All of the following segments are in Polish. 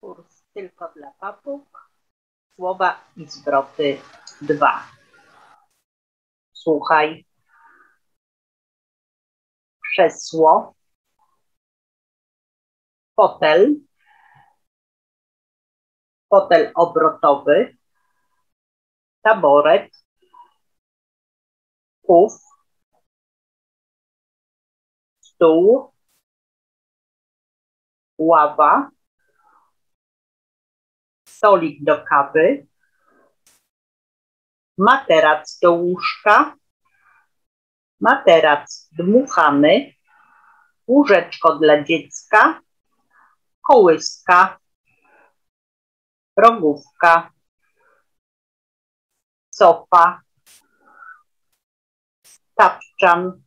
Kurs tylko dla papug. Słowa i zwroty dwa. Słuchaj. Krzesło. Fotel. Fotel obrotowy. Taboret. Puf. Stół. Ława stolik do kawy, materac do łóżka, materac dmuchany, łóżeczko dla dziecka, kołyska, rogówka, sofa, tapczan,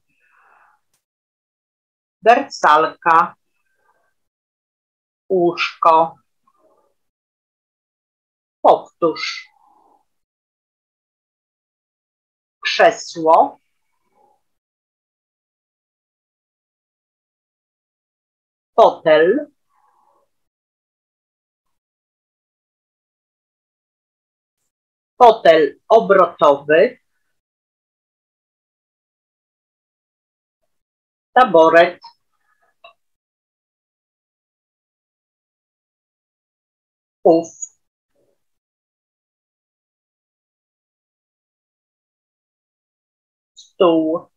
wersalka, łóżko, Powtórz. Krzesło. Fotel. Fotel obrotowy. Taboret. Puf. Stół.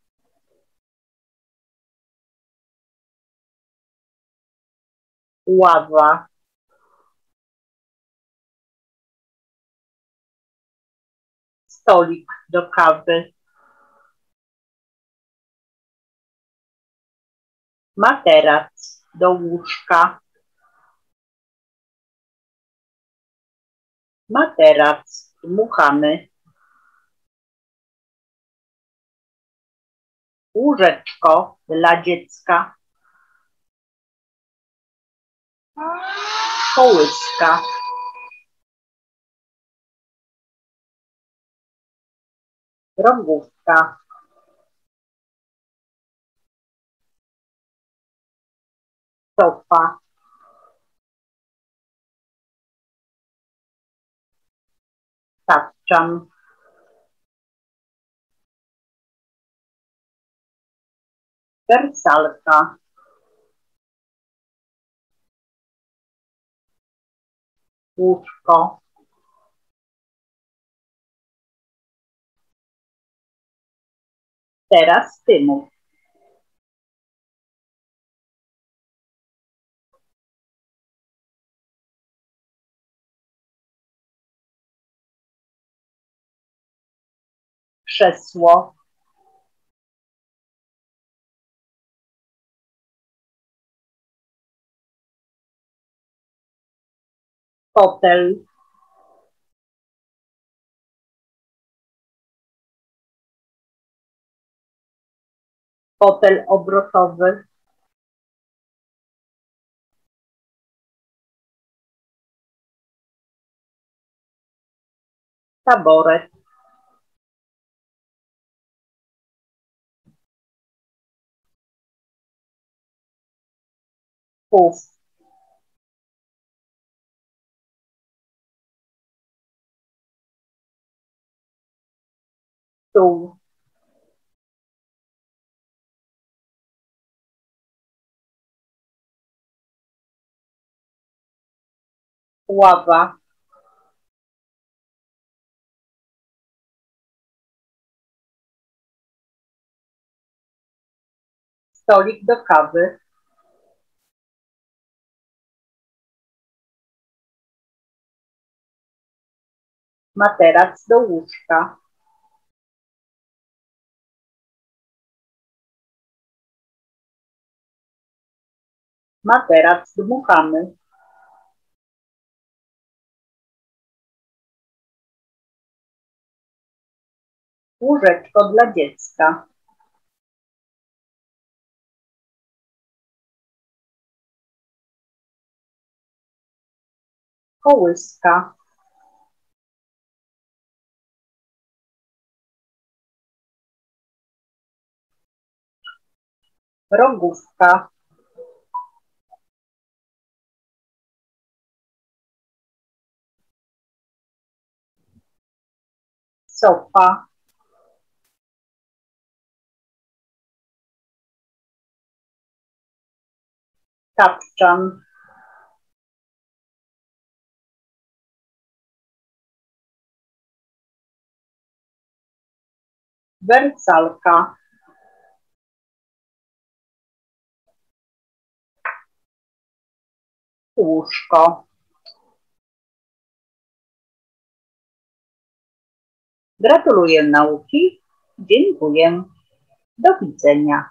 Ława. Stolik do kawy. Materac do łóżka. Materac dmuchany łóżeczko dla dziecka, kołyska, rogówka, sofa, tapczan, wersalka. Łóżko. Teraz ty mów. Krzesło fotel fotel obrotowy. Taboret. Puf stół. Ława. Stolik do kawy. Materac do łóżka Materac dmuchany. Łóżeczko dla dziecka. Kołyska. Rogówka. Sofa, tapczan, wersalka, łóżko. Gratuluję nauki. Dziękuję. Do widzenia.